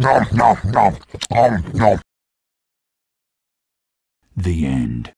Nom nom nom. Om nom. The end.